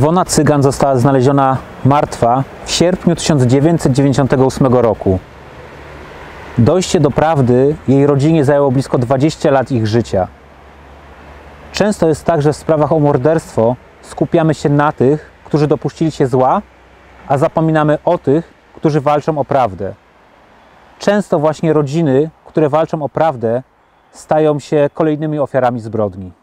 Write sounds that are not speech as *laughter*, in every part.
Iwona Cygan została znaleziona martwa w sierpniu 1998 roku. Dojście do prawdy jej rodzinie zajęło blisko 20 lat ich życia. Często jest tak, że w sprawach o morderstwo skupiamy się na tych, którzy dopuścili się zła, a zapominamy o tych, którzy walczą o prawdę. Często właśnie rodziny, które walczą o prawdę, stają się kolejnymi ofiarami zbrodni.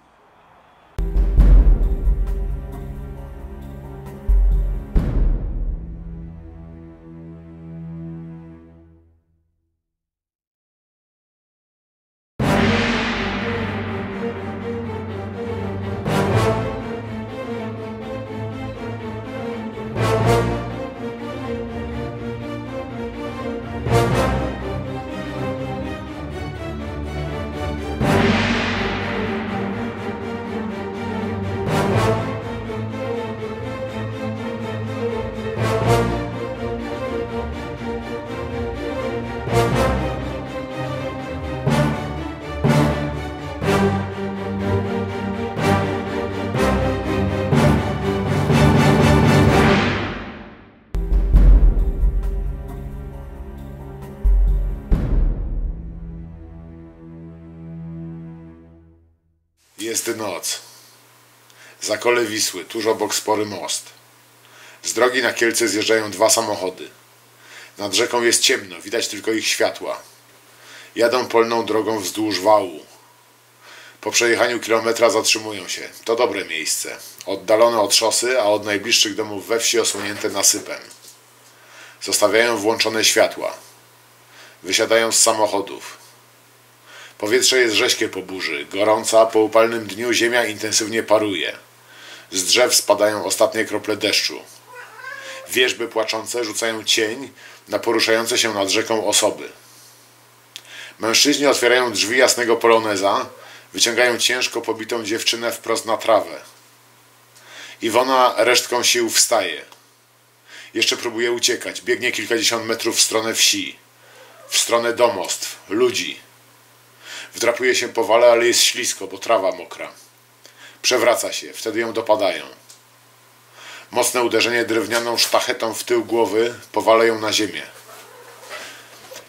Zakole Wisły, tuż obok spory most. Z drogi na Kielce zjeżdżają dwa samochody. Nad rzeką jest ciemno, widać tylko ich światła. Jadą polną drogą wzdłuż wału. Po przejechaniu kilometra zatrzymują się. To dobre miejsce. Oddalone od szosy, a od najbliższych domów we wsi osłonięte nasypem. Zostawiają włączone światła. Wysiadają z samochodów. Powietrze jest rześkie po burzy, gorąca, po upalnym dniu ziemia intensywnie paruje. Z drzew spadają ostatnie krople deszczu. Wierzby płaczące rzucają cień na poruszające się nad rzeką osoby. Mężczyźni otwierają drzwi jasnego poloneza, wyciągają ciężko pobitą dziewczynę wprost na trawę. Iwona resztką sił wstaje. Jeszcze próbuje uciekać, biegnie kilkadziesiąt metrów w stronę wsi, w stronę domostw, ludzi. Wdrapuje się po wale, ale jest ślisko, bo trawa mokra. Przewraca się, wtedy ją dopadają. Mocne uderzenie drewnianą sztachetą w tył głowy powala ją na ziemię.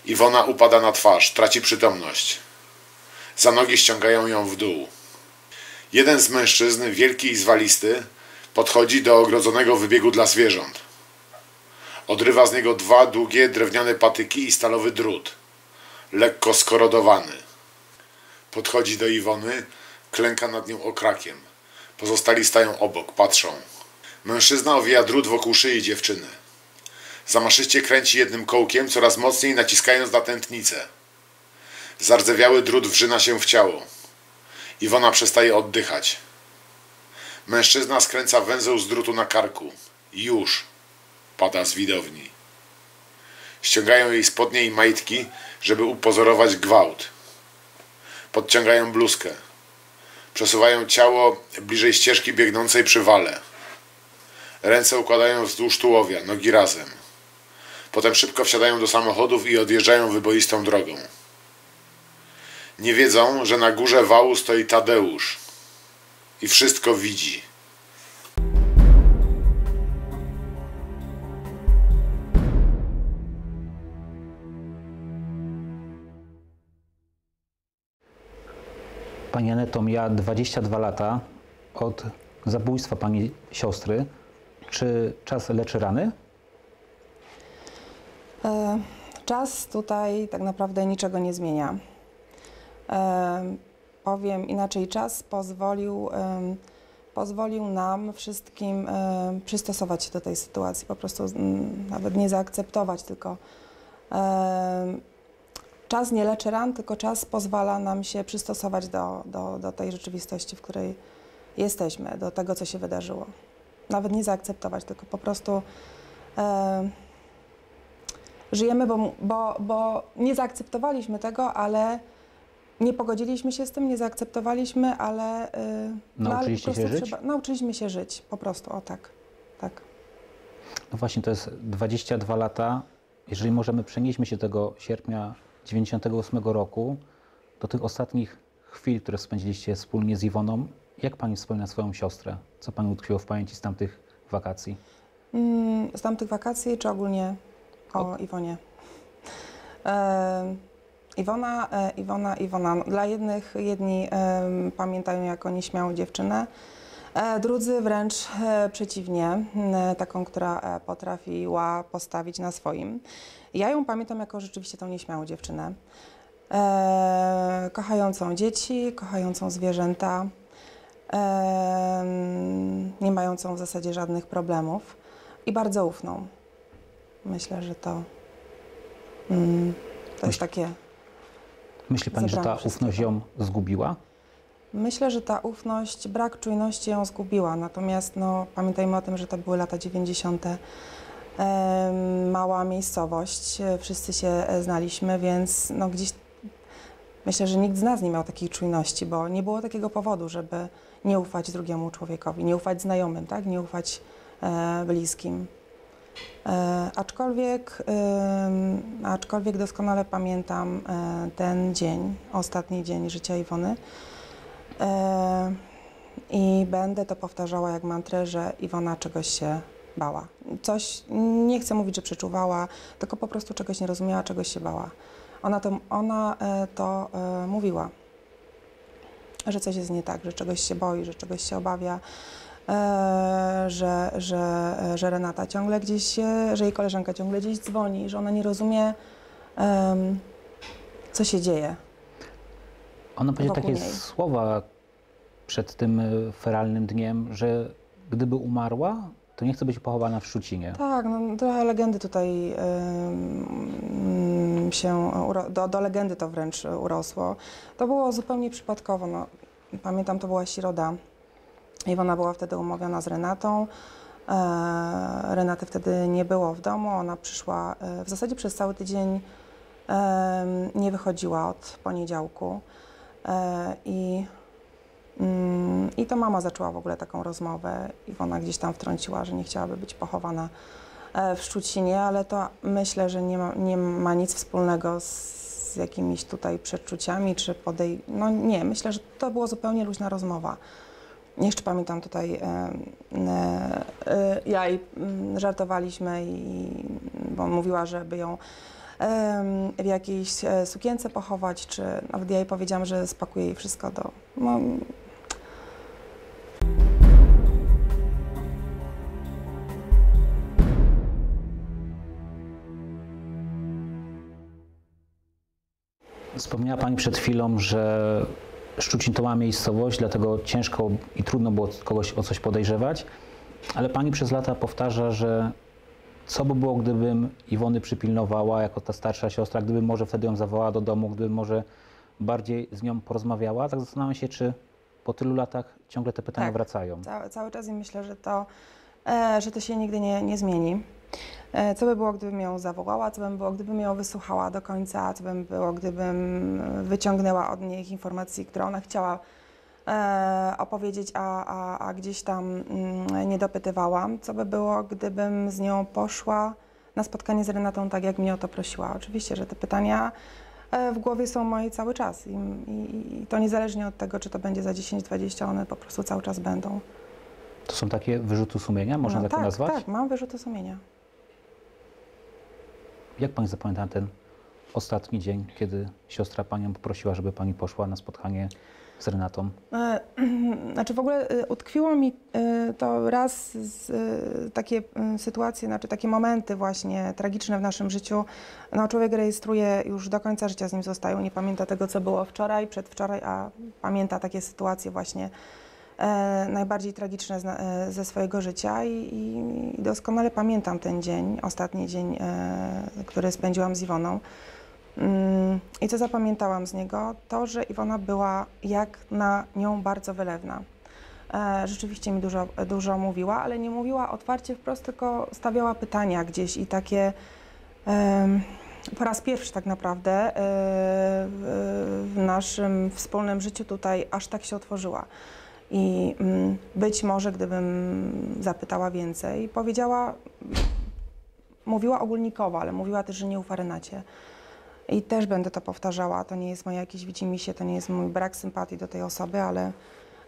Iwona upada na twarz, traci przytomność. Za nogi ściągają ją w dół. Jeden z mężczyzn, wielki i zwalisty, podchodzi do ogrodzonego wybiegu dla zwierząt. Odrywa z niego dwa długie drewniane patyki i stalowy drut, lekko skorodowany. Podchodzi do Iwony, klęka nad nią okrakiem. Pozostali stają obok, patrzą. Mężczyzna owija drut wokół szyi dziewczyny. Zamaszyście kręci jednym kołkiem, coraz mocniej naciskając na tętnicę. Zardzewiały drut wrzyna się w ciało. Iwona przestaje oddychać. Mężczyzna skręca węzeł z drutu na karku. Już pada z widowni. Ściągają jej spodnie i majtki, żeby upozorować gwałt. Podciągają bluzkę. Przesuwają ciało bliżej ścieżki biegnącej przy wale. Ręce układają wzdłuż tułowia, nogi razem. Potem szybko wsiadają do samochodów i odjeżdżają wyboistą drogą. Nie wiedzą, że na górze wału stoi Tadeusz i wszystko widzi. Pani Aneto mija 22 lata od zabójstwa pani siostry. Czy czas leczy rany? E, Czas tutaj tak naprawdę niczego nie zmienia. E, Powiem inaczej, czas pozwolił, em, pozwolił nam wszystkim em, przystosować się do tej sytuacji, po prostu mm, nawet nie zaakceptować, tylko czas nie leczy ran, tylko czas pozwala nam się przystosować do, do, do tej rzeczywistości, w której jesteśmy, do tego, co się wydarzyło. Nawet nie zaakceptować, tylko po prostu em, żyjemy, bo, bo, bo nie zaakceptowaliśmy tego, ale nie pogodziliśmy się z tym, nie zaakceptowaliśmy, ale. y, no, ale Nauczyliście się żyć? Trzeba, nauczyliśmy się żyć, po prostu, o tak. tak. No właśnie, to jest 22 lata. Jeżeli możemy przenieśmy się do tego sierpnia 98 roku, do tych ostatnich chwil, które spędziliście wspólnie z Iwoną, jak Pani wspomina swoją siostrę? Co Pani utkwiło w pamięci z tamtych wakacji? Mm, Z tamtych wakacji, czy ogólnie o Iwonie? E, Iwona, e, Iwona, Iwona. Dla jednych jedni em, pamiętają jako nieśmiałą dziewczynę, e, drudzy wręcz e, przeciwnie, taką, która e, potrafiła postawić na swoim. Ja ją pamiętam jako rzeczywiście tą nieśmiałą dziewczynę. E, kochającą dzieci, kochającą zwierzęta, nie mającą w zasadzie żadnych problemów i bardzo ufną. Myślę, że to, mm, to jest Myśl- takie. Myśli pani, że ta ufność ją zgubiła? Myślę, że ta ufność, brak czujności ją zgubiła. Natomiast no, pamiętajmy o tym, że to były lata 90. Em, mała miejscowość, e, wszyscy się e, znaliśmy, więc no, gdzieś myślę, że nikt z nas nie miał takiej czujności, bo nie było takiego powodu, żeby nie ufać drugiemu człowiekowi, nie ufać znajomym, tak? nie ufać e, bliskim. Aczkolwiek, aczkolwiek doskonale pamiętam ten dzień, ostatni dzień życia Iwony. E, I będę to powtarzała jak mantrę, że Iwona czegoś się bała. Coś, nie chcę mówić, że przeczuwała, tylko po prostu czegoś nie rozumiała, czegoś się bała. Ona to, ona, e, to e, mówiła, że coś jest nie tak, że czegoś się boi, że czegoś się obawia, że, że, że Renata ciągle gdzieś, że jej koleżanka ciągle gdzieś dzwoni, że ona nie rozumie, co się dzieje. Ona powiedziała takie niej. słowa przed tym y, feralnym dniem, że gdyby umarła, to nie chce być pochowana w Szczucinie. Tak, no, trochę legendy tutaj ym, się, do, do legendy to wręcz urosło. To było zupełnie przypadkowo. No, pamiętam, to była środa. Iwona była wtedy umówiona z Renatą. E, Renaty wtedy nie było w domu. Ona przyszła e, w zasadzie przez cały tydzień nie wychodziła od poniedziałku. E, I Mm, I to mama zaczęła w ogóle taką rozmowę. Iwona gdzieś tam wtrąciła, że nie chciałaby być pochowana e, w Szczucinie, ale to myślę, że nie ma, nie ma nic wspólnego z jakimiś tutaj przeczuciami czy podej... No nie, myślę, że to była zupełnie luźna rozmowa. Jeszcze pamiętam tutaj, e, e, ja i mm, żartowaliśmy, i, bo mówiła, żeby ją w jakiejś e, sukience pochować, czy nawet ja jej powiedziałam, że spakuję jej wszystko do... No, Wspomniała Pani przed chwilą, że Szczucin to mała miejscowość, dlatego ciężko i trudno było kogoś o coś podejrzewać, ale Pani przez lata powtarza, że co by było, gdybym Iwony przypilnowała jako ta starsza siostra, gdybym może wtedy ją zawołała do domu, gdybym może bardziej z nią porozmawiała. Tak zastanawiam się, czy po tylu latach ciągle te pytania Tak. wracają. Cały, cały czas i myślę, że to, e, że to się nigdy nie, nie zmieni. E, co by było, gdybym ją zawołała, co by było, gdybym ją wysłuchała do końca, co by było, gdybym wyciągnęła od niej informacji, które ona chciała opowiedzieć, a, a, a gdzieś tam mm, nie dopytywałam. Co by było, gdybym z nią poszła na spotkanie z Renatą tak, jak mnie o to prosiła. Oczywiście, że te pytania e, w głowie są moje cały czas i, i, i to niezależnie od tego, czy to będzie za 10-20, one po prostu cały czas będą. To są takie wyrzuty sumienia, można no, tak, to tak, nazwać? Tak, mam wyrzuty sumienia. Jak Pani zapamięta ten ostatni dzień, kiedy siostra Panią poprosiła, żeby Pani poszła na spotkanie z Renatą? E, *clears throat* Znaczy w ogóle e, utkwiło mi e, to raz z, takie sytuacje, znaczy takie momenty właśnie tragiczne w naszym życiu. No, człowiek rejestruje już do końca życia z nim zostają, nie pamięta tego, co było wczoraj, przedwczoraj, a pamięta takie sytuacje właśnie najbardziej tragiczne ze swojego życia i, i, doskonale pamiętam ten dzień, ostatni dzień, który spędziłam z Iwoną. Mm, I co zapamiętałam z niego, to, że Iwona była jak na nią bardzo wylewna. E, rzeczywiście mi dużo, dużo mówiła, ale nie mówiła otwarcie wprost, tylko stawiała pytania gdzieś i takie po raz pierwszy tak naprawdę e, w, w naszym wspólnym życiu tutaj aż tak się otworzyła. I mm, być może gdybym zapytała więcej, powiedziała, mówiła ogólnikowo, ale mówiła też, że nie ufa Renacie. I też będę to powtarzała. To nie jest moje jakieś widzimisię, to nie jest mój brak sympatii do tej osoby, ale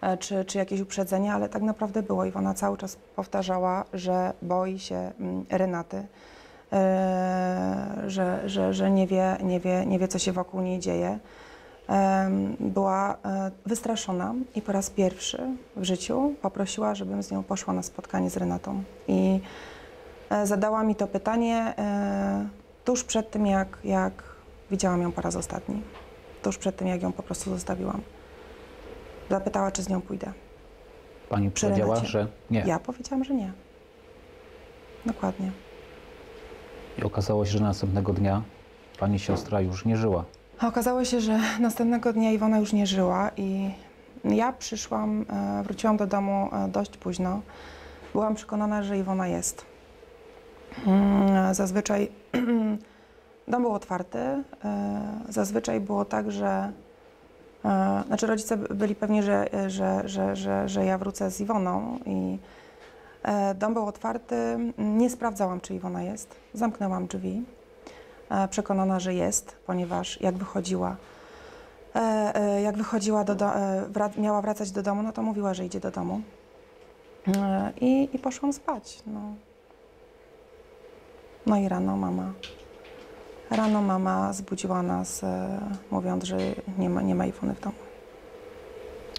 e, czy, czy jakieś uprzedzenia, ale tak naprawdę było. Iwona cały czas powtarzała, że boi się mm, Renaty, e, że, że, że nie, wie, nie, wie, nie wie, co się wokół niej dzieje. Była e, wystraszona i po raz pierwszy w życiu poprosiła, żebym z nią poszła na spotkanie z Renatą. I zadała mi to pytanie tuż przed tym, jak, jak widziałam ją po raz ostatni. Tuż przed tym, jak ją po prostu zostawiłam. Zapytała, czy z nią pójdę. Pani Przy powiedziała, Renacie. że nie. Ja powiedziałam, że nie. Dokładnie. I okazało się, że następnego dnia pani siostra już nie żyła. A Okazało się, że następnego dnia Iwona już nie żyła i ja przyszłam, e, wróciłam do domu e, dość późno. Byłam przekonana, że Iwona jest. Mm, Zazwyczaj *clears throat* dom był otwarty. e, Zazwyczaj było tak, że e, znaczy rodzice by- byli pewni, że, że, że, że, że ja wrócę z Iwoną i e, dom był otwarty. Nie sprawdzałam, czy Iwona jest. Zamknęłam drzwi e, przekonana, że jest, ponieważ jak wychodziła, e, e, jak wychodziła do, do, e, miała wracać do domu, no to mówiła, że idzie do domu. E, I, i poszłam spać. No. no i rano mama, rano mama zbudziła nas, e, mówiąc, że nie ma, nie ma Iwony w domu.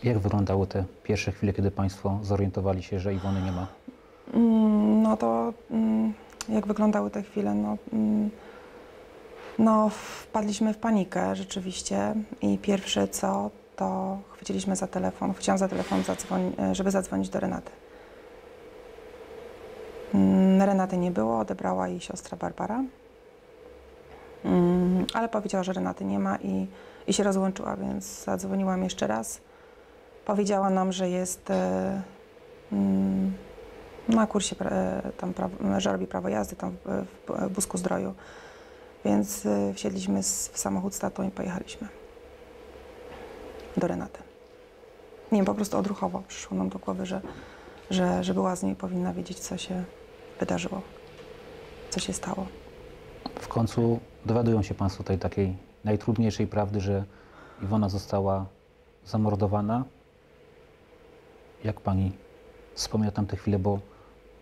Jak wyglądały te pierwsze chwile, kiedy państwo zorientowali się, że Iwony nie ma? Mm, No to mm, jak wyglądały te chwile? No, mm, no, wpadliśmy w panikę rzeczywiście i pierwsze co, to chwyciliśmy za telefon. Chciałam za telefon, zadzwoń, e, żeby zadzwonić do Renaty. Renaty nie było, odebrała jej siostra Barbara. Mm, Ale powiedziała, że Renaty nie ma i, i się rozłączyła, więc zadzwoniłam jeszcze raz. Powiedziała nam, że jest e, mm, na kursie e, tam że robi prawo jazdy tam w, Busku Zdroju. Więc e, wsiedliśmy w samochód z tatą i pojechaliśmy do Renaty. Nie wiem, po prostu odruchowo przyszło nam do głowy, że, że, że była z niej powinna wiedzieć, co się wydarzyło, co się stało. W końcu dowiadują się państwo tej takiej najtrudniejszej prawdy, że Iwona została zamordowana. Jak pani wspomina tamte chwile, bo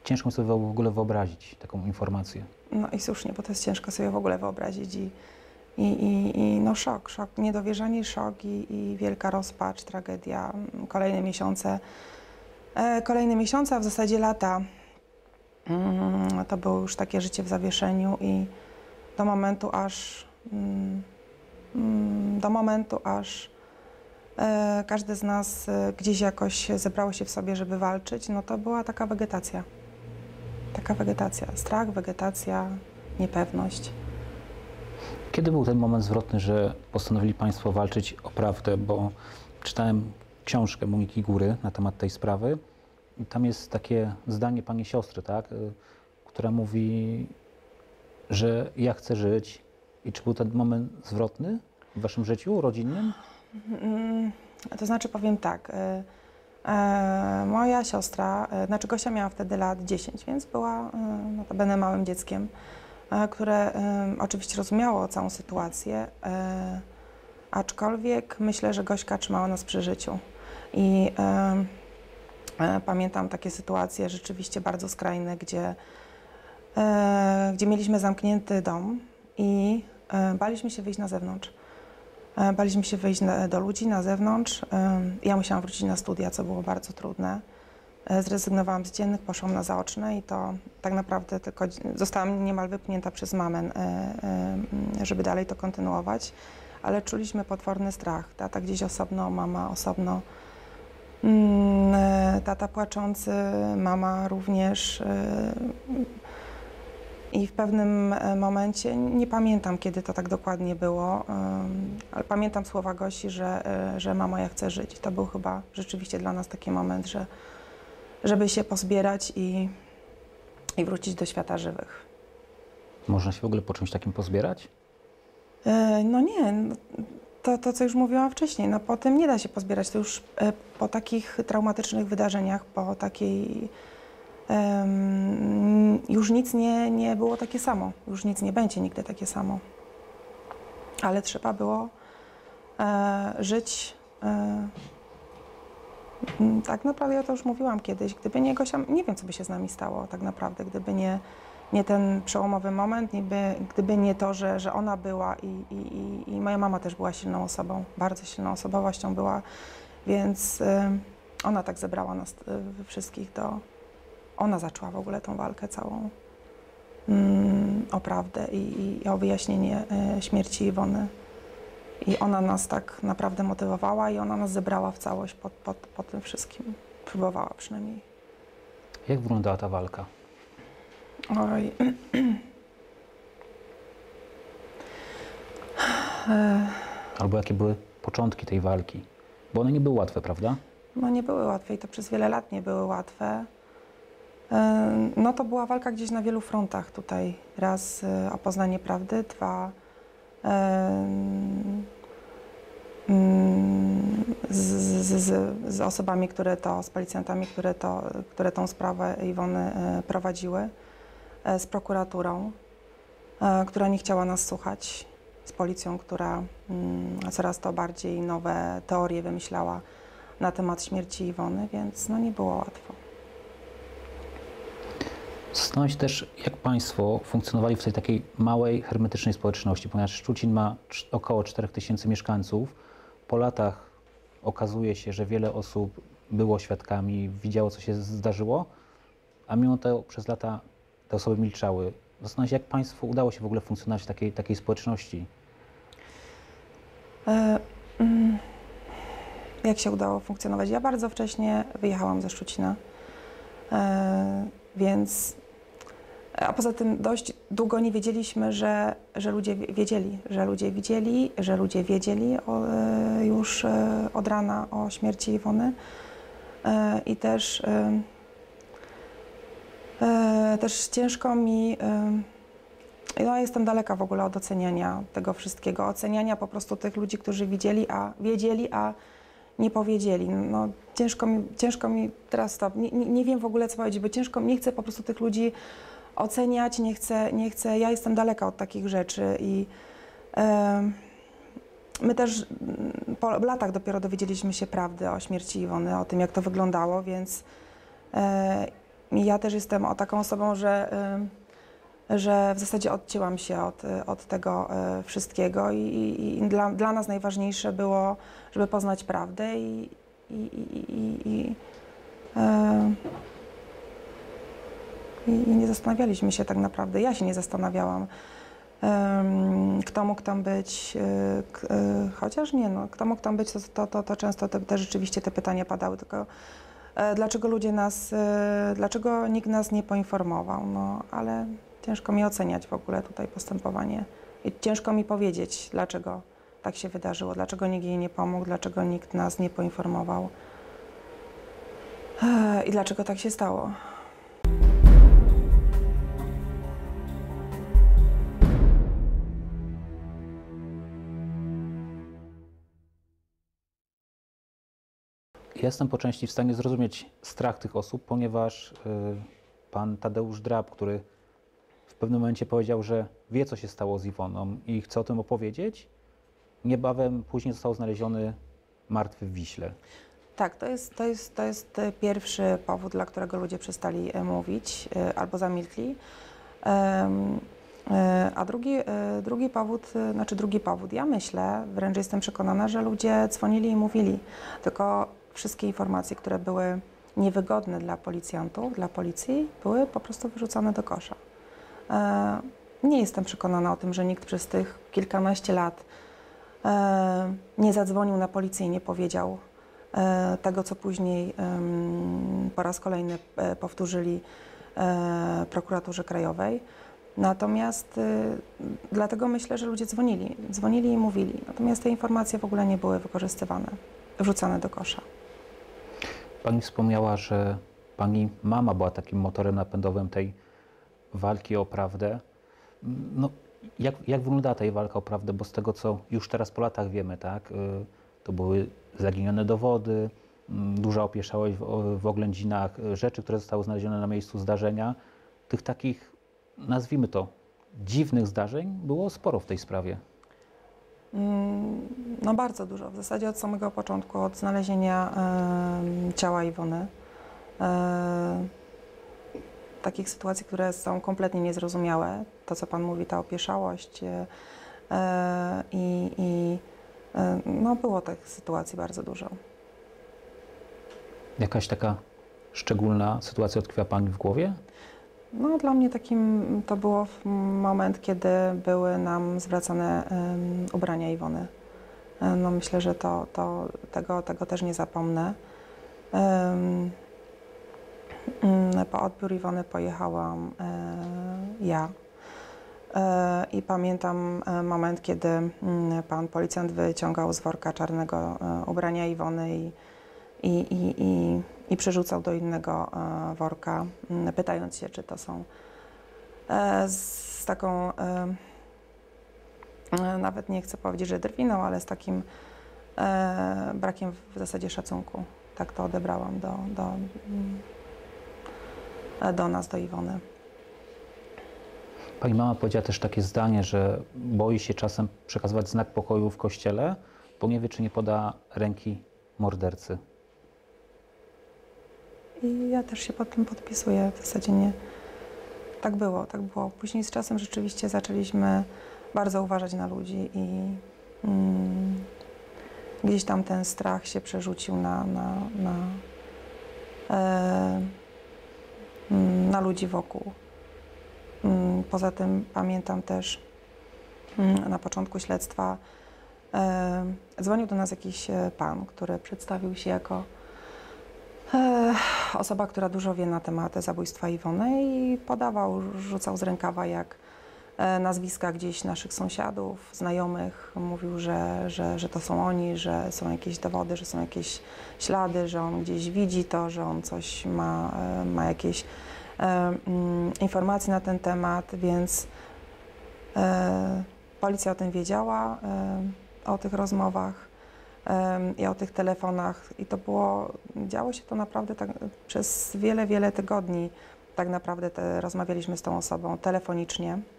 ciężko sobie w ogóle wyobrazić taką informację. No i słusznie, bo to jest ciężko sobie w ogóle wyobrazić i, i, i, i no szok, szok, niedowierzanie, szok i, i wielka rozpacz, tragedia, kolejne miesiące, e, kolejne miesiące, a w zasadzie lata. Mm, to było już takie życie w zawieszeniu i do momentu aż, mm, mm, do momentu aż e, każdy z nas e, gdzieś jakoś zebrało się w sobie, żeby walczyć, no to była taka wegetacja. Taka wegetacja, strach, wegetacja, niepewność. Kiedy był ten moment zwrotny, że postanowili Państwo walczyć o prawdę? Bo czytałem książkę Moniki Góry na temat tej sprawy tam jest takie zdanie pani siostry, tak, y, która mówi, że ja chcę żyć. I czy był ten moment zwrotny w Waszym życiu rodzinnym? Mm, To znaczy powiem tak, e, e, moja siostra, e, znaczy Gosia miała wtedy lat 10, więc była notabene małym dzieckiem, które oczywiście rozumiało całą sytuację, aczkolwiek myślę, że Gośka trzymała nas przy życiu. I pamiętam takie sytuacje rzeczywiście bardzo skrajne, gdzie, gdzie mieliśmy zamknięty dom i e, baliśmy się wyjść na zewnątrz. E, Baliśmy się wyjść do ludzi na zewnątrz. E, Ja musiałam wrócić na studia, co było bardzo trudne. E, Zrezygnowałam z dziennych, poszłam na zaoczne i to tak naprawdę tylko zostałam niemal wypchnięta przez mamę, e, e, żeby dalej to kontynuować. Ale czuliśmy potworny strach. Tata gdzieś osobno, mama osobno. Mm, e, Tata płaczący, mama również. I w pewnym e, momencie, nie pamiętam kiedy to tak dokładnie było, ale pamiętam słowa Gosi, że, e, że mamo, ja chcę żyć. To był chyba rzeczywiście dla nas taki moment, że, żeby się pozbierać i, i wrócić do świata żywych. Można się w ogóle po czymś takim pozbierać? E, No nie, no, to, to co już mówiłam wcześniej, no po tym nie da się pozbierać. To już po takich traumatycznych wydarzeniach, po takiej. Już nic nie, nie było takie samo. Już nic nie będzie nigdy takie samo. Ale trzeba było e, żyć, e, tak naprawdę ja to już mówiłam kiedyś, gdyby nie Gosia, nie wiem, co by się z nami stało tak naprawdę, gdyby nie, nie ten przełomowy moment, gdyby, gdyby nie to, że, że ona była i, i, i, moja mama też była silną osobą, bardzo silną osobowością była, więc ona tak zebrała nas y, wszystkich do... Ona zaczęła w ogóle tą walkę całą mm, o prawdę i, i o wyjaśnienie y, śmierci Iwony. I ona nas tak naprawdę motywowała i ona nas zebrała w całość pod, pod, pod tym wszystkim. Próbowała przynajmniej. Jak wyglądała ta walka? Oj. *clears throat* E, Albo jakie były początki tej walki? Bo one nie były łatwe, prawda? No nie były łatwe i to przez wiele lat nie były łatwe. No to była walka gdzieś na wielu frontach tutaj. Raz e, o poznanie prawdy, dwa mm, z, z, z, z osobami, które to, z policjantami, które, to, które tą sprawę Iwony e, prowadziły, e, z prokuraturą, która nie chciała nas słuchać, z policją, która mm, coraz to bardziej nowe teorie wymyślała na temat śmierci Iwony, więc no nie było łatwo. Zastanawiam się też, jak Państwo funkcjonowali w tej takiej małej, hermetycznej społeczności, ponieważ Szczucin ma około 4000 mieszkańców. Po latach okazuje się, że wiele osób było świadkami, widziało, co się zdarzyło, a mimo to przez lata te osoby milczały. Zastanawiam się, jak Państwu udało się w ogóle funkcjonować w takiej, takiej społeczności. E, mm, Jak się udało funkcjonować? Ja bardzo wcześnie wyjechałam ze Szczucina, więc a poza tym dość długo nie wiedzieliśmy, że, że ludzie wie- wiedzieli, że ludzie widzieli, że ludzie wiedzieli o, e, już e, od rana o śmierci Iwony. E, i też e, e, też ciężko mi e, no, jestem daleka w ogóle od oceniania tego wszystkiego, oceniania po prostu tych ludzi, którzy widzieli, a wiedzieli, a nie powiedzieli. No, ciężko, mi, ciężko mi teraz to, nie, nie, wiem w ogóle co powiedzieć, bo ciężko, nie chcę po prostu tych ludzi oceniać, nie chcę, nie chcę, ja jestem daleka od takich rzeczy i em, my też mm, po latach dopiero dowiedzieliśmy się prawdy o śmierci Iwony, o tym jak to wyglądało, więc e, ja też jestem o taką osobą, że em, że w zasadzie odcięłam się od, od tego e, wszystkiego i, i, i dla, dla nas najważniejsze było, żeby poznać prawdę i, i, i, i nie zastanawialiśmy się tak naprawdę. Ja się nie zastanawiałam, kto mógł tam być, chociaż nie, no, kto mógł tam być, to, to, to, to często te, te rzeczywiście te pytania padały, tylko e, dlaczego ludzie nas, dlaczego nikt nas nie poinformował, no ale ciężko mi oceniać w ogóle tutaj postępowanie i ciężko mi powiedzieć, dlaczego tak się wydarzyło, dlaczego nikt jej nie pomógł, dlaczego nikt nas nie poinformował e, i dlaczego tak się stało. Jestem po części w stanie zrozumieć strach tych osób, ponieważ y, pan Tadeusz Drab, który w pewnym momencie powiedział, że wie, co się stało z Iwoną i chce o tym opowiedzieć, niebawem później został znaleziony martwy w Wiśle. Tak, to jest, to, jest, to jest pierwszy powód, dla którego ludzie przestali e, mówić e, albo zamilkli. E, A drugi, drugi powód, znaczy drugi powód, ja myślę, wręcz jestem przekonana, że ludzie dzwonili i mówili, tylko wszystkie informacje, które były niewygodne dla policjantów, dla policji, były po prostu wyrzucane do kosza. E, Nie jestem przekonana o tym, że nikt przez tych kilkanaście lat e, nie zadzwonił na policję i nie powiedział e, tego, co później po raz kolejny powtórzyli prokuraturze krajowej. Natomiast y, dlatego myślę, że ludzie dzwonili, dzwonili i mówili. Natomiast te informacje w ogóle nie były wykorzystywane, wrzucane do kosza. Pani wspomniała, że pani mama była takim motorem napędowym tej walki o prawdę. No, jak, jak wyglądała ta walka o prawdę? Bo z tego, co już teraz po latach wiemy, tak, y, to były zaginione dowody, mm, duża opieszałość w, w oględzinach, y, rzeczy, które zostały znalezione na miejscu zdarzenia. Tych takich, nazwijmy to, dziwnych zdarzeń było sporo w tej sprawie. Mm, No bardzo dużo. W zasadzie od samego początku, od znalezienia ciała Iwony. E, takich sytuacji, które są kompletnie niezrozumiałe. To, co Pan mówi, ta opieszałość. e, I, i e, no było tych sytuacji bardzo dużo. Jakaś taka szczególna sytuacja utkwiła Pani w głowie? No, dla mnie takim to było w- moment, kiedy były nam zwracane ubrania Iwony. E, No, myślę, że to, to, tego, tego też nie zapomnę. Po odbiór Iwony pojechałam e, ja. E, I pamiętam e, moment, kiedy mm, pan policjant wyciągał z worka czarnego ubrania Iwony i, i, i, i, i przerzucał do innego worka, m, pytając się, czy to są z taką, nawet nie chcę powiedzieć, że drwiną, ale z takim brakiem w zasadzie szacunku. Tak to odebrałam do, do, mm, do nas, do Iwony. Pani mama powiedziała też takie zdanie, że boi się czasem przekazywać znak pokoju w kościele, bo nie wie, czy nie poda ręki mordercy. I ja też się pod tym podpisuję. W zasadzie nie. Tak było, tak było. Później z czasem rzeczywiście zaczęliśmy bardzo uważać na ludzi i mm, gdzieś tam ten strach się przerzucił na, na, na, e, na ludzi wokół. Mm, Poza tym pamiętam też mm, na początku śledztwa e, dzwonił do nas jakiś e, pan, który przedstawił się jako e, osoba, która dużo wie na temat zabójstwa Iwony i podawał, rzucał z rękawa jak nazwiska gdzieś naszych sąsiadów, znajomych. Mówił, że, że, że to są oni, że są jakieś dowody, że są jakieś ślady, że on gdzieś widzi to, że on coś ma, e, ma jakieś e, mm, informacje na ten temat, więc e, policja o tym wiedziała, e, o tych rozmowach i o tych telefonach. I to było, działo się to naprawdę tak, przez wiele, wiele tygodni. Tak naprawdę te, rozmawialiśmy z tą osobą telefonicznie, e,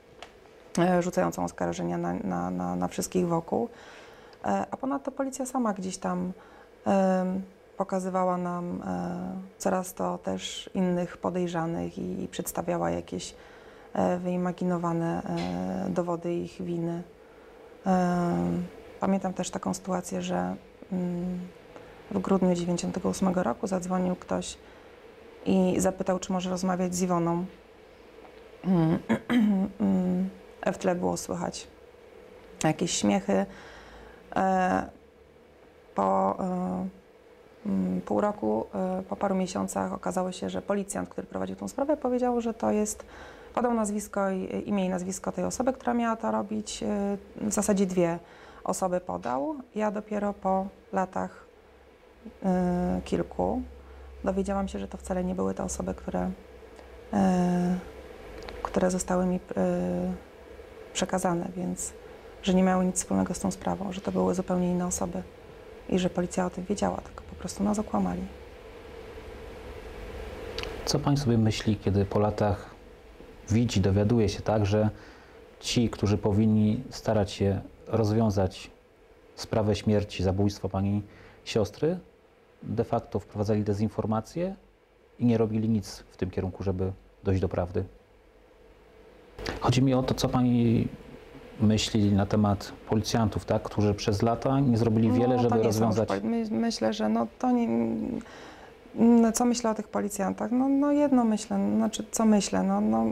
rzucającą oskarżenia na, na, na, na wszystkich wokół. E, a ponadto policja sama gdzieś tam em, pokazywała nam e, coraz to też innych podejrzanych i, i przedstawiała jakieś e, wyimaginowane e, dowody ich winy. Pamiętam też taką sytuację, że mm, w grudniu 98 roku zadzwonił ktoś i zapytał, czy może rozmawiać z Iwoną. *clears throat* W tle było słychać jakieś śmiechy. E, Po e, mm, pół roku, e, po paru miesiącach okazało się, że policjant, który prowadził tą sprawę, powiedział, że to jest, podał nazwisko, i- imię i nazwisko tej osoby, która miała to robić. W zasadzie dwie osoby podał. Ja dopiero po latach kilku dowiedziałam się, że to wcale nie były te osoby, które, które zostały mi przekazane, więc że nie miały nic wspólnego z tą sprawą, że to były zupełnie inne osoby i że policja o tym wiedziała, tylko po prostu nas okłamali. Co Pani sobie myśli, kiedy po latach widzi, dowiaduje się tak, że ci, którzy powinni starać się rozwiązać sprawę śmierci, zabójstwa Pani siostry, de facto wprowadzali dezinformację i nie robili nic w tym kierunku, żeby dojść do prawdy? Chodzi mi o to, co Pani myśli na temat policjantów, tak, którzy przez lata nie zrobili wiele, No, żeby są rozwiązać. poli- My, myślę, że no to nie. No, co myślę o tych policjantach? No, no jedno myślę, znaczy co myślę? No, no,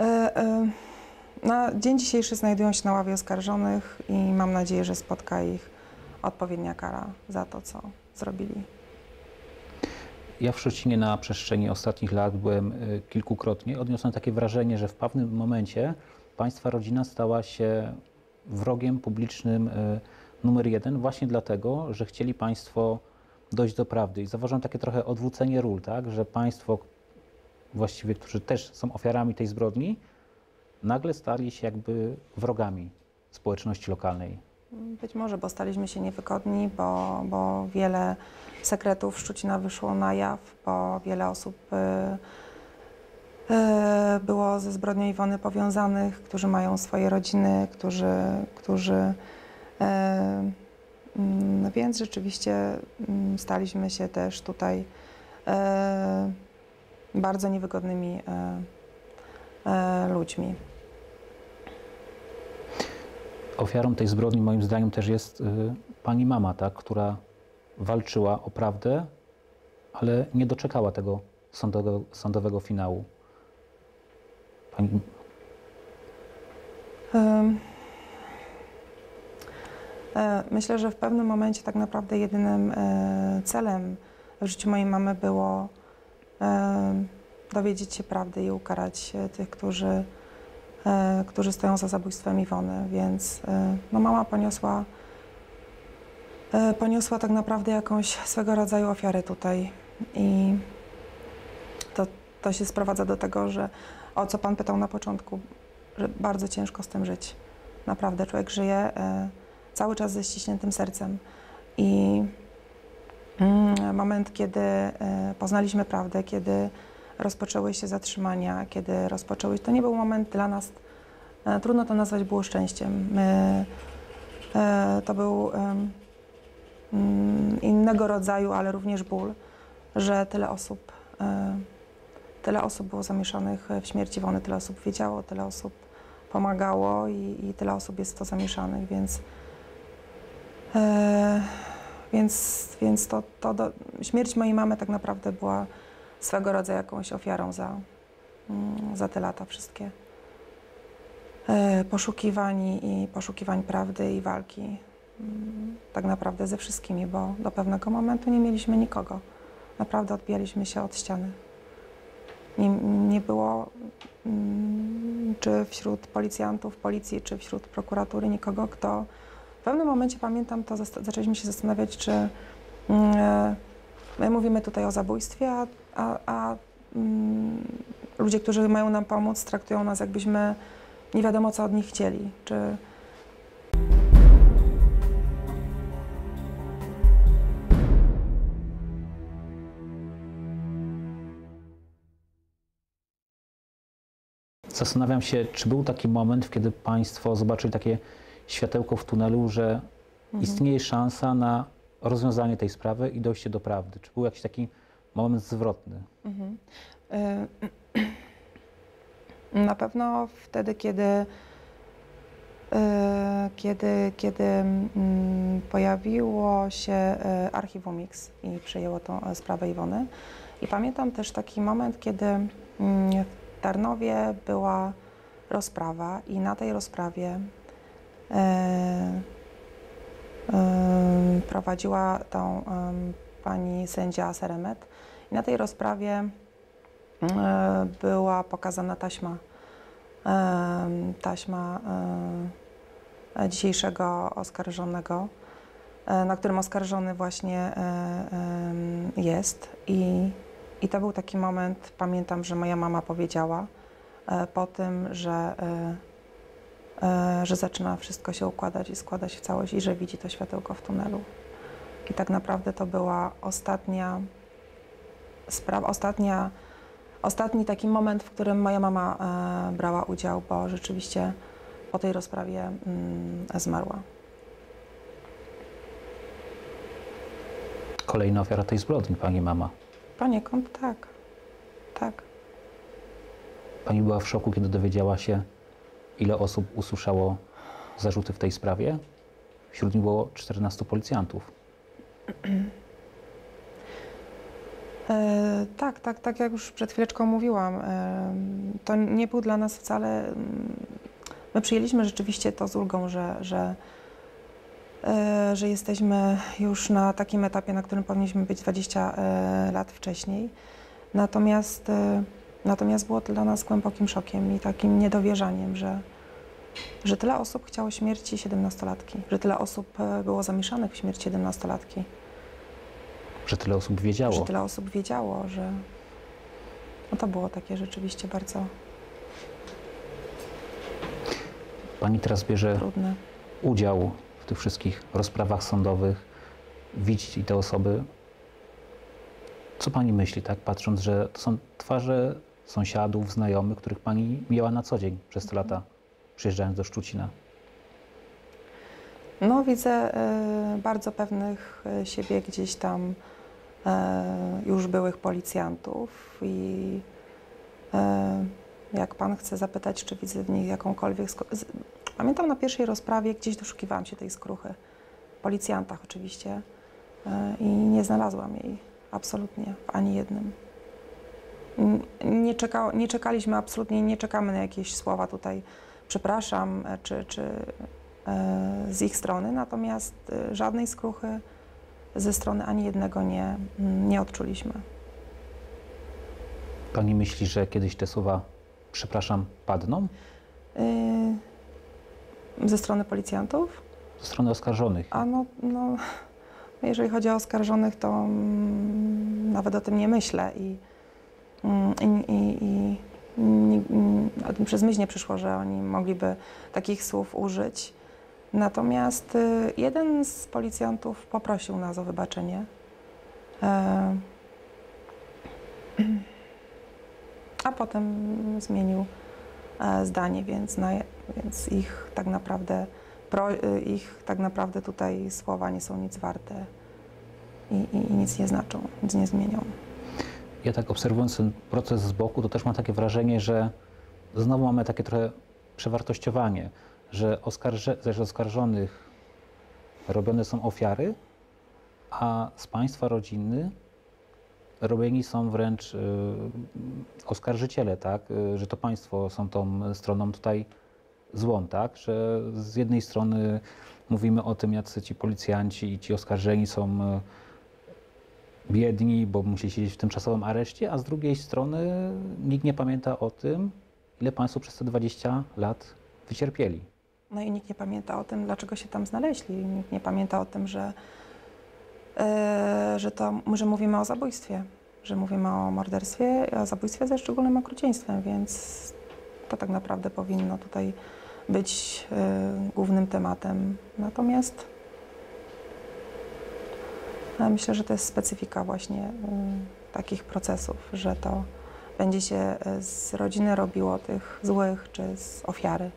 e, e, na dzień dzisiejszy znajdują się na ławie oskarżonych i mam nadzieję, że spotka ich odpowiednia kara za to, co zrobili. Ja w Szczecinie na przestrzeni ostatnich lat byłem y, kilkukrotnie. Odniosłem takie wrażenie, że w pewnym momencie państwa rodzina stała się wrogiem publicznym y, numer jeden właśnie dlatego, że chcieli państwo dojść do prawdy. I zauważyłem takie trochę odwrócenie ról, tak? że państwo właściwie, którzy też są ofiarami tej zbrodni, nagle stali się jakby wrogami społeczności lokalnej. Być może, bo staliśmy się niewygodni, bo, bo wiele sekretów Szczucina wyszło na jaw, bo wiele osób e, e, było ze zbrodnią Iwony powiązanych, którzy mają swoje rodziny, którzy, którzy E, mm, Więc rzeczywiście mm, staliśmy się też tutaj e, bardzo niewygodnymi e, ludźmi. Ofiarą tej zbrodni moim zdaniem też jest y, pani mama, tak, która walczyła o prawdę, ale nie doczekała tego sądowego, sądowego finału. Pani, e, Myślę, że w pewnym momencie tak naprawdę jedynym e, celem w życiu mojej mamy było dowiedzieć się prawdy i ukarać e, tych, którzy, którzy stoją za zabójstwem Iwony, więc e, no mama poniosła, e, poniosła tak naprawdę jakąś swego rodzaju ofiarę tutaj i to, to się sprowadza do tego, że o co Pan pytał na początku, że bardzo ciężko z tym żyć. Naprawdę człowiek żyje e, cały czas ze ściśniętym sercem. I mm, moment, kiedy e, poznaliśmy prawdę, kiedy rozpoczęły się zatrzymania, kiedy rozpoczęły to nie był moment dla nas, e, trudno to nazwać było szczęściem. My, e, to był mm, innego rodzaju, ale również ból, że tyle osób, e, tyle osób było zamieszanych w śmierci Wony, tyle osób wiedziało, tyle osób pomagało i, i tyle osób jest w to zamieszanych, więc, więc, więc to, to do, śmierć mojej mamy tak naprawdę była swego rodzaju jakąś ofiarą za, mm, za te lata wszystkie e, poszukiwań i poszukiwań prawdy i walki mm, tak naprawdę ze wszystkimi, bo do pewnego momentu nie mieliśmy nikogo. Naprawdę odbijaliśmy się od ściany. Nie, nie było mm, czy wśród policjantów, policji, czy wśród prokuratury nikogo, kto w pewnym momencie, pamiętam, to zaczęliśmy się zastanawiać, czy e, my mówimy tutaj o zabójstwie, a, a, a mm, ludzie, którzy mają nam pomóc, traktują nas jakbyśmy nie wiadomo co od nich chcieli. Czy, zastanawiam się, czy był taki moment, kiedy Państwo zobaczyli takie światełko w tunelu, że istnieje szansa na rozwiązanie tej sprawy i dojście do prawdy. Czy był jakiś taki moment zwrotny? Y, Na pewno wtedy, kiedy, y, kiedy, kiedy mm, pojawiło się y, archiwum Mix i przejęło tą e, sprawę Iwony. I pamiętam też taki moment, kiedy mm, w Tarnowie była rozprawa i na tej rozprawie prowadziła tą pani sędzia Seremet. I na tej rozprawie była pokazana taśma, taśma dzisiejszego oskarżonego, e, na którym oskarżony właśnie e, jest. I, I to był taki moment, pamiętam, że moja mama powiedziała e, po tym, że, że zaczyna wszystko się układać i składać w całość i że widzi to światełko w tunelu. I tak naprawdę to była ostatnia sprawa, ostatnia, ostatni taki moment, w którym moja mama e, brała udział, bo rzeczywiście po tej rozprawie mm, zmarła. Kolejna ofiara tej zbrodni, Pani mama. Poniekąd tak, tak. Pani była w szoku, kiedy dowiedziała się, ile osób usłyszało zarzuty w tej sprawie? Wśród nich było 14 policjantów. E, tak, tak, tak jak już przed chwileczką mówiłam, e, to nie był dla nas wcale. mm, My przyjęliśmy rzeczywiście to z ulgą, że, że, e, że jesteśmy już na takim etapie, na którym powinniśmy być 20 e, lat wcześniej. Natomiast, e, natomiast było to dla nas głębokim szokiem i takim niedowierzaniem, że, że tyle osób chciało śmierci 17-latki, że tyle osób e, było zamieszanych w śmierć 17-latki. Że tyle osób wiedziało. że tyle osób wiedziało, że no to było takie rzeczywiście bardzo Pani teraz bierze trudne. udział w tych wszystkich rozprawach sądowych, widzi te osoby. Co pani myśli, tak, patrząc, że to są twarze sąsiadów, znajomych, których pani miała na co dzień przez te lata, przyjeżdżając do Szczucina? No, widzę e, bardzo pewnych e, siebie gdzieś tam e, już byłych policjantów i e, jak pan chce zapytać, czy widzę w nich jakąkolwiek. Pamiętam na pierwszej rozprawie gdzieś doszukiwałam się tej skruchy. Policjantach oczywiście i nie znalazłam jej absolutnie w ani jednym. Nie, czeka, nie czekaliśmy absolutnie, nie czekamy na jakieś słowa tutaj, przepraszam, e, czy, czy e, z ich strony, natomiast e, żadnej skruchy ze strony ani jednego nie, nie odczuliśmy. Pani myśli, że kiedyś te słowa przepraszam padną Ze strony policjantów? ze strony oskarżonych? A no, no jeżeli chodzi o oskarżonych, to mm, nawet o tym nie myślę i, i, i, i nie- mm, przez myśl nie przyszło, że oni mogliby takich słów użyć. Natomiast y, jeden z policjantów poprosił nas o wybaczenie. E, a potem zmienił e, zdanie, więc, na, więc ich tak naprawdę pro, y, ich tak naprawdę tutaj słowa nie są nic warte i, i, i nic nie znaczą, nic nie zmienią. Ja tak obserwując ten proces z boku, to też mam takie wrażenie, że znowu mamy takie trochę przewartościowanie, że oskarże, ze oskarżonych robione są ofiary, a z państwa rodziny robieni są wręcz y, oskarżyciele, tak? Y, że to państwo są tą stroną tutaj złą, tak? Że z jednej strony mówimy o tym, jacy ci policjanci i ci oskarżeni są y, biedni, bo musieli siedzieć w tymczasowym areszcie, a z drugiej strony nikt nie pamięta o tym, ile państwo przez te 20 lat wycierpieli. No i nikt nie pamięta o tym, dlaczego się tam znaleźli. Nikt nie pamięta o tym, że, e, że, to, że mówimy o zabójstwie, że mówimy o morderstwie, o zabójstwie ze szczególnym okrucieństwem, więc to tak naprawdę powinno tutaj być e, głównym tematem. Natomiast ja myślę, że to jest specyfika właśnie e, takich procesów, że to będzie się e, z rodziny robiło tych złych czy z ofiary.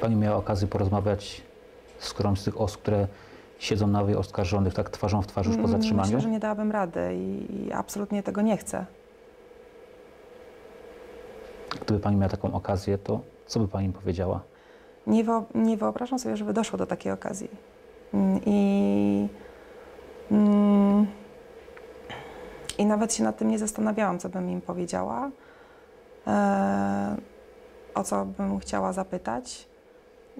Pani miała okazję porozmawiać z którąś z tych osób, które siedzą na ławie oskarżonych, tak twarzą w twarz już po Mm, zatrzymaniu? Myślę, że nie dałabym rady i, i absolutnie tego nie chcę. Gdyby Pani miała taką okazję, to co by Pani powiedziała? Nie, nie wyobrażam sobie, żeby doszło do takiej okazji. Mm, I, mm, I nawet się nad tym nie zastanawiałam, co bym im powiedziała, e, o co bym chciała zapytać.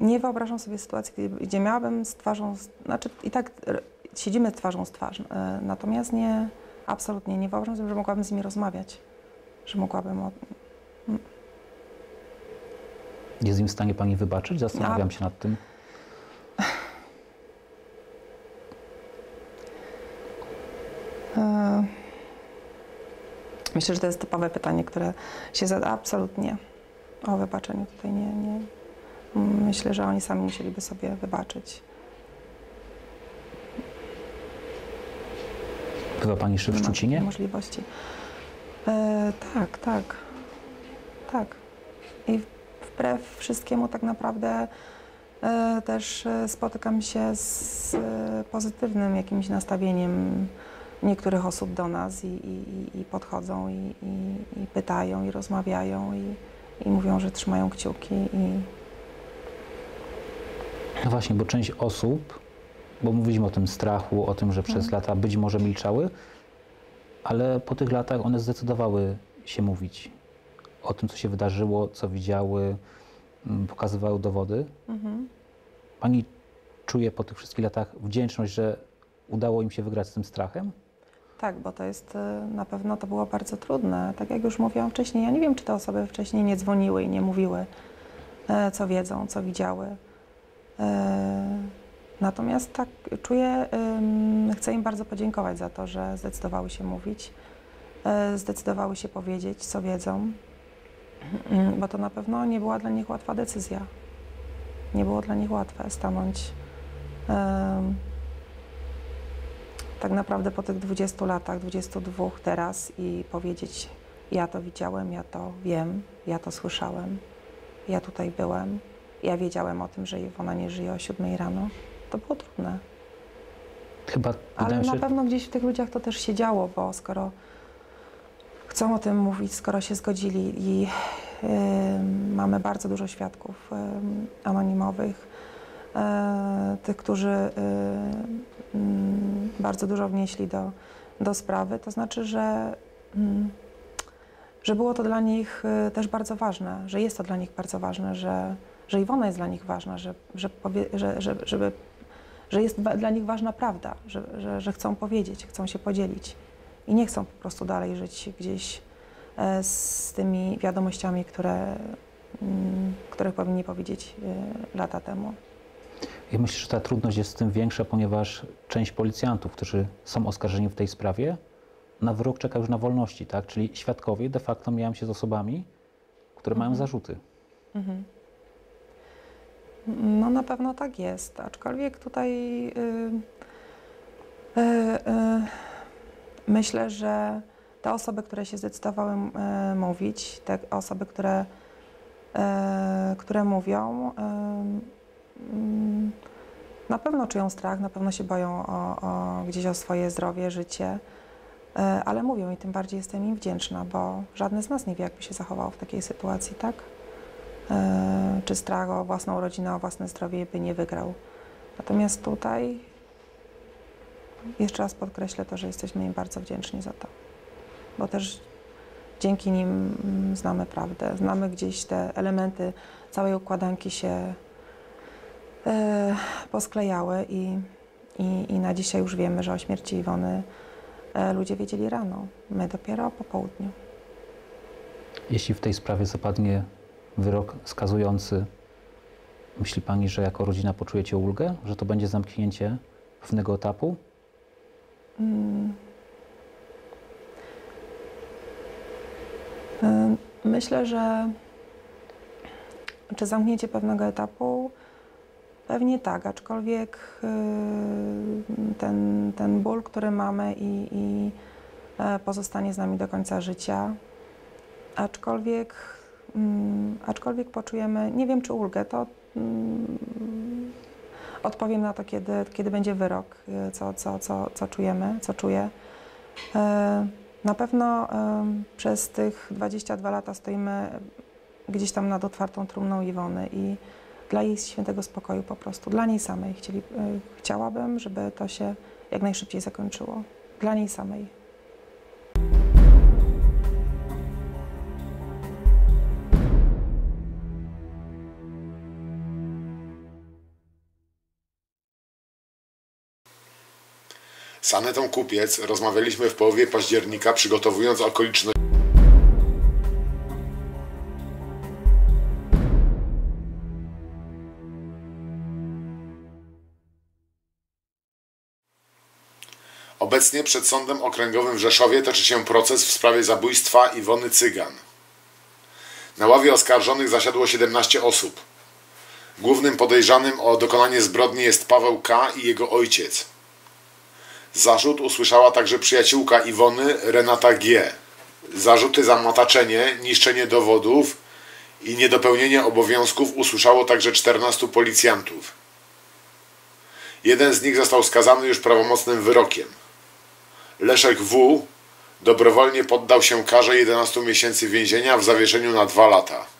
Nie wyobrażam sobie sytuacji, gdzie, miałabym z twarzą, znaczy i tak siedzimy twarzą z twarz, e, natomiast nie, absolutnie nie wyobrażam sobie, że mogłabym z nimi rozmawiać, że mogłabym o, Jest im w stanie Pani wybaczyć? Zastanawiam się nad tym. Myślę, że to jest typowe pytanie, które się zada absolutnie o wybaczeniu. Tutaj nie, nie. Myślę, że oni sami musieliby sobie wybaczyć. Bywa Pani w Szczucinie? możliwości. E, tak, tak. Tak. I wbrew wszystkiemu tak naprawdę e, też e, spotykam się z e, pozytywnym jakimś nastawieniem niektórych osób do nas i, i, i- podchodzą i, i, pytają i rozmawiają i, mówią, że trzymają kciuki i No właśnie, bo część osób, bo mówiliśmy o tym strachu, o tym, że przez Mhm. lata być może milczały, ale po tych latach one zdecydowały się mówić o tym, co się wydarzyło, co widziały, mm, pokazywały dowody. mhm. Pani czuje po tych wszystkich latach wdzięczność, że udało im się wygrać z tym strachem? Tak, bo to jest e, na pewno to było bardzo trudne. Tak jak już mówiłam wcześniej, ja nie wiem, czy te osoby wcześniej nie dzwoniły i nie mówiły, e, co wiedzą, co widziały. E, Natomiast tak czuję, chcę im bardzo podziękować za to, że zdecydowały się mówić, e, zdecydowały się powiedzieć, co wiedzą, Mm, bo to na pewno nie była dla nich łatwa decyzja. Nie było dla nich łatwe stanąć tak naprawdę po tych 20 latach, 22 teraz i powiedzieć, ja to widziałem, ja to wiem, ja to słyszałem, ja tutaj byłem Ja wiedziałem o tym, że Iwona nie żyje o 7 rano. To było trudne. Chyba Ale mi na się, pewno gdzieś w tych ludziach to też się działo, bo skoro chcą o tym mówić, skoro się zgodzili i ym, mamy bardzo dużo świadków ym, anonimowych, tych, którzy y, ym, bardzo dużo wnieśli do, do sprawy, to znaczy, że, ym, że było to dla nich y, też bardzo ważne, że jest to dla nich bardzo ważne, że, że Iwona jest dla nich ważna, że, że, powie, że, że, żeby że jest dla nich ważna prawda, że, że, że chcą powiedzieć, chcą się podzielić i nie chcą po prostu dalej żyć gdzieś e, z tymi wiadomościami, które, mm, których powinni powiedzieć e, lata temu. Ja myślę, że ta trudność jest tym większa, ponieważ część policjantów, którzy są oskarżeni w tej sprawie, na wyrok czeka już na wolności, tak? Czyli świadkowie de facto mijają się z osobami, które mają zarzuty. No na pewno tak jest, aczkolwiek tutaj y, y, y, myślę, że te osoby, które się zdecydowały mówić, te osoby, które, y, które mówią, y, na pewno czują strach, na pewno się boją o, o, gdzieś o swoje zdrowie, życie, y, ale mówią i tym bardziej jestem im wdzięczna, bo żadne z nas nie wie, jakby się zachowało w takiej sytuacji, tak? e, czy strach o własną rodzinę, o własne zdrowie by nie wygrał. Natomiast tutaj jeszcze raz podkreślę to, że jesteśmy im bardzo wdzięczni za to, bo też dzięki nim mm, znamy prawdę, znamy gdzieś te elementy całej układanki się e, posklejały i, i, i na dzisiaj już wiemy, że o śmierci Iwony e, ludzie wiedzieli rano, my dopiero po południu. Jeśli w tej sprawie zapadnie wyrok skazujący, myśli Pani, że jako rodzina poczujecie ulgę, że to będzie zamknięcie pewnego etapu? Y, Myślę, że czy zamknięcie pewnego etapu? Pewnie tak, aczkolwiek y, ten, ten ból, który mamy i, i e, pozostanie z nami do końca życia, aczkolwiek, mm, aczkolwiek poczujemy, nie wiem czy ulgę, to mm, odpowiem na to, kiedy, kiedy będzie wyrok, y, co, co, co, co czujemy, co czuję. E, Na pewno em, przez tych 22 lata stoimy gdzieś tam nad otwartą trumną Iwony i dla jej świętego spokoju po prostu, dla niej samej chcieli, e, chciałabym, żeby to się jak najszybciej zakończyło. Dla niej samej. Z Anetą Kupiec rozmawialiśmy w połowie października, przygotowując okoliczności. Obecnie przed Sądem Okręgowym w Rzeszowie toczy się proces w sprawie zabójstwa Iwony Cygan. Na ławie oskarżonych zasiadło 17 osób. Głównym podejrzanym o dokonanie zbrodni jest Paweł K. i jego ojciec. Zarzut usłyszała także przyjaciółka Iwony, Renata G. Zarzuty za mataczenie, niszczenie dowodów i niedopełnienie obowiązków usłyszało także 14 policjantów. Jeden z nich został skazany już prawomocnym wyrokiem. Leszek W. dobrowolnie poddał się karze 11 miesięcy więzienia w zawieszeniu na dwa lata.